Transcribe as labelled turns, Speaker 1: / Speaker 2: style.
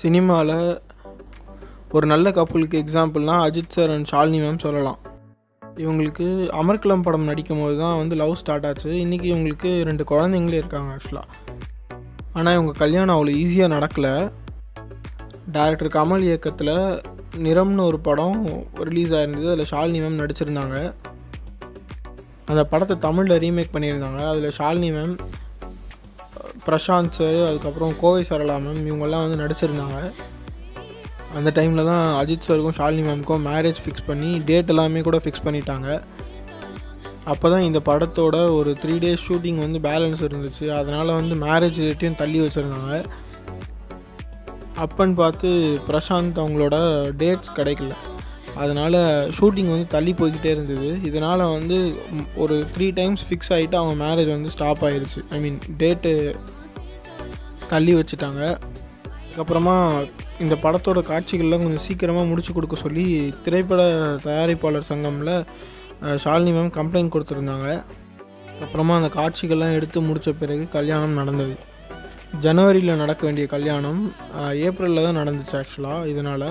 Speaker 1: சினிமாவில் ஒரு நல்ல கப்புளுக்கு எக்ஸாம்பிள்னால் Ajith sir and Shalini ma'am சொல்லலாம். இவங்களுக்கு அமர்கலம் படம் நடிக்கும் போது தான் வந்து லவ் ஸ்டார்ட் ஆச்சு. இன்றைக்கி இவங்களுக்கு ரெண்டு குழந்தைங்களே இருக்காங்க ஆக்சுவலாக ஆனால் இவங்க கல்யாணம் அவ்வளோ ஈஸியாக நடக்கலை. டேரக்டர் கமல் இயக்கத்தில் நிறம்னு ஒரு படம் ரிலீஸ் ஆயிருந்தது. அதில் ஷாலினி மேம் நடிச்சிருந்தாங்க. அந்த படத்தை தமிழில் ரீமேக் பண்ணியிருந்தாங்க. அதில் ஷாலினி மேம் பிரசாந்த் சார் அதுக்கப்புறம் கோவை சரளா மேம் இவங்கெல்லாம் வந்து நடிச்சிருந்தாங்க. அந்த டைமில் தான் அஜித் சாருக்கும் ஷாலினி மேம்க்கும் மேரேஜ் ஃபிக்ஸ் பண்ணி டேட் எல்லாமே கூட ஃபிக்ஸ் பண்ணிட்டாங்க. அப்போ தான் இந்த படத்தோட ஒரு த்ரீ டேஸ் ஷூட்டிங் வந்து பேலன்ஸ் இருந்துச்சு. அதனால் வந்து மேரேஜ் டேட்டையும் தள்ளி வச்சுருந்தாங்க. அப்பன்னு பார்த்து பிரசாந்த் அவங்களோட டேட்ஸ் கிடைக்கல. அதனால் ஷூட்டிங் வந்து தள்ளி போய்கிட்டே இருந்தது. இதனால் வந்து ஒரு த்ரீ டைம்ஸ் ஃபிக்ஸ் ஆகிட்டு அவங்க மேரேஜ் வந்து ஸ்டாப் ஆகிடுச்சு ஐ மீன் டேட்டு தள்ளி வச்சுட்டாங்க. அதுக்கப்புறமா இந்த படத்தோட காட்சிகள்லாம் கொஞ்சம் சீக்கிரமாக முடிச்சு கொடுக்க சொல்லி திரைப்பட தயாரிப்பாளர் சங்கமில் ஷாலினி மேம் கம்ப்ளைண்ட் கொடுத்துருந்தாங்க. அப்புறமா அந்த காட்சிகள்லாம் எடுத்து முடித்த பிறகு கல்யாணம் நடந்தது. ஜனவரியில் நடக்க வேண்டிய கல்யாணம் ஏப்ரலில் தான் நடந்துச்சு ஆக்சுவலாக இதனால்.